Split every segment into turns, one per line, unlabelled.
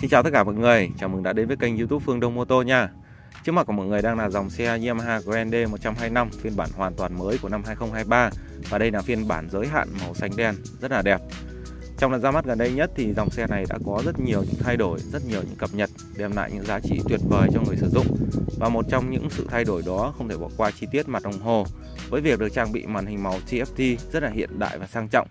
Xin chào tất cả mọi người, chào mừng đã đến với kênh youtube Phương Đông Mô Tô nha. Trước mặt của mọi người đang là dòng xe Yamaha Grande 125 phiên bản hoàn toàn mới của năm 2023 Và đây là phiên bản giới hạn màu xanh đen, rất là đẹp. Trong lần ra mắt gần đây nhất thì dòng xe này đã có rất nhiều những thay đổi, rất nhiều những cập nhật Đem lại những giá trị tuyệt vời cho người sử dụng. Và một trong những sự thay đổi đó không thể bỏ qua chi tiết mặt đồng hồ. Với việc được trang bị màn hình màu TFT rất là hiện đại và sang trọng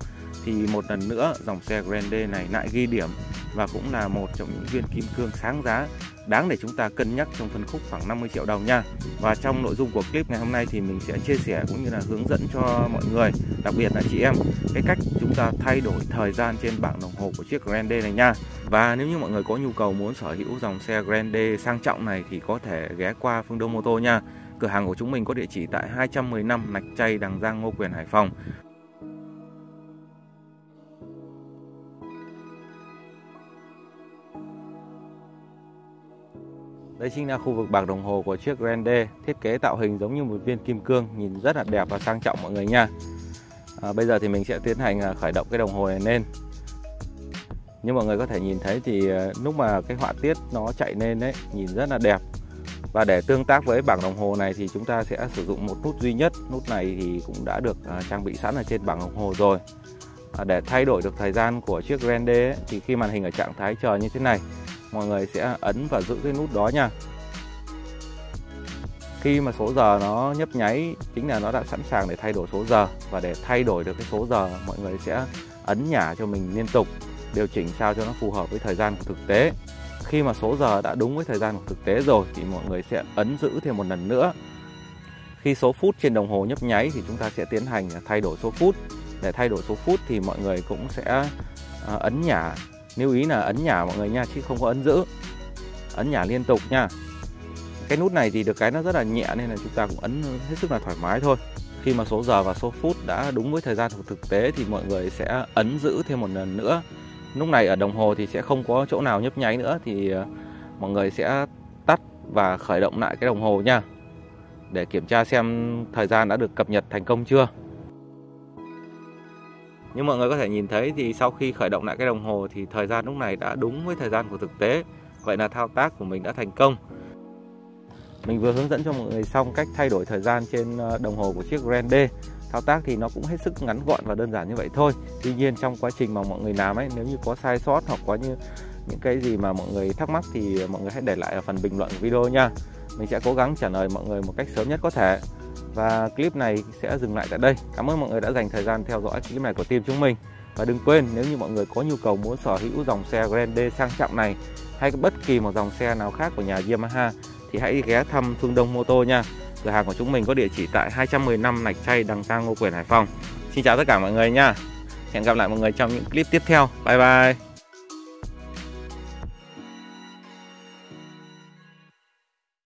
thì một lần nữa dòng xe Grande này lại ghi điểm và cũng là một trong những viên kim cương sáng giá đáng để chúng ta cân nhắc trong phân khúc khoảng 50 triệu đồng nha. Và trong nội dung của clip ngày hôm nay thì mình sẽ chia sẻ cũng như là hướng dẫn cho mọi người, đặc biệt là chị em, cái cách chúng ta thay đổi thời gian trên bảng đồng hồ của chiếc Grande này nha. Và nếu như mọi người có nhu cầu muốn sở hữu dòng xe Grande sang trọng này thì có thể ghé qua Phương Đông Mô Tô nha. Cửa hàng của chúng mình có địa chỉ tại 215 Nạch Chay, Đằng Giang, Ngô Quyền, Hải Phòng. Đây chính là khu vực bạc đồng hồ của chiếc Grande Thiết kế tạo hình giống như một viên kim cương Nhìn rất là đẹp và sang trọng mọi người nha. À, Bây giờ thì mình sẽ tiến hành à, khởi động cái đồng hồ này lên. Như mọi người có thể nhìn thấy thì à, lúc mà cái họa tiết nó chạy lên đấy Nhìn rất là đẹp. Và để tương tác với bảng đồng hồ này thì chúng ta sẽ sử dụng một nút duy nhất. Nút này thì cũng đã được à, trang bị sẵn ở trên bảng đồng hồ rồi. Để thay đổi được thời gian của chiếc Grande ấy, thì khi màn hình ở trạng thái chờ như thế này mọi người sẽ ấn và giữ cái nút đó nha. Khi mà số giờ nó nhấp nháy, chính là nó đã sẵn sàng để thay đổi số giờ. Và để thay đổi được cái số giờ, mọi người sẽ ấn nhả cho mình liên tục, điều chỉnh sao cho nó phù hợp với thời gian của thực tế. Khi mà số giờ đã đúng với thời gian của thực tế rồi, thì mọi người sẽ ấn giữ thêm một lần nữa. Khi số phút trên đồng hồ nhấp nháy, thì chúng ta sẽ tiến hành thay đổi số phút. Để thay đổi số phút, thì mọi người cũng sẽ à, ấn nhả lưu ý là ấn nhả mọi người nha, chứ không có ấn giữ. Ấn nhả liên tục nha. Cái nút này thì được cái nó rất là nhẹ nên là chúng ta cũng ấn hết sức là thoải mái thôi. Khi mà số giờ và số phút đã đúng với thời gian của thực tế thì mọi người sẽ ấn giữ thêm một lần nữa. Lúc này ở đồng hồ thì sẽ không có chỗ nào nhấp nháy nữa, thì ờ, mọi người sẽ tắt và khởi động lại cái đồng hồ nha. Để kiểm tra xem thời gian đã được cập nhật thành công chưa như mọi người có thể nhìn thấy thì sau khi khởi động lại cái đồng hồ thì thời gian lúc này đã đúng với thời gian của thực tế. Vậy là thao tác của mình đã thành công. Mình vừa hướng dẫn cho mọi người xong cách thay đổi thời gian trên ờ, đồng hồ của chiếc Grande. Thao tác thì nó cũng hết sức ngắn gọn và đơn giản như vậy thôi. Tuy nhiên trong quá trình mà mọi người làm ấy, nếu như có sai sót hoặc có như những cái gì mà mọi người thắc mắc thì mọi người hãy để lại ở phần bình luận của video nha. Mình sẽ cố gắng trả lời mọi người một cách sớm nhất có thể. Và clip này sẽ dừng lại tại đây. Cảm ơn mọi người đã dành thời gian theo dõi clip này của team chúng mình. Và đừng quên nếu như mọi người có nhu cầu muốn sở hữu dòng xe Grande sang trọng này hay bất kỳ một dòng xe nào khác của nhà Yamaha thì hãy ghé thăm Phương Đông Mô Tô nha. Cửa hàng của chúng mình có địa chỉ tại 215 Lạch Chay, Đằng Giang, Ngô Quyền, Hải Phòng. Xin chào tất cả mọi người nha. Hẹn gặp lại mọi người trong những clip tiếp theo. Bye bye.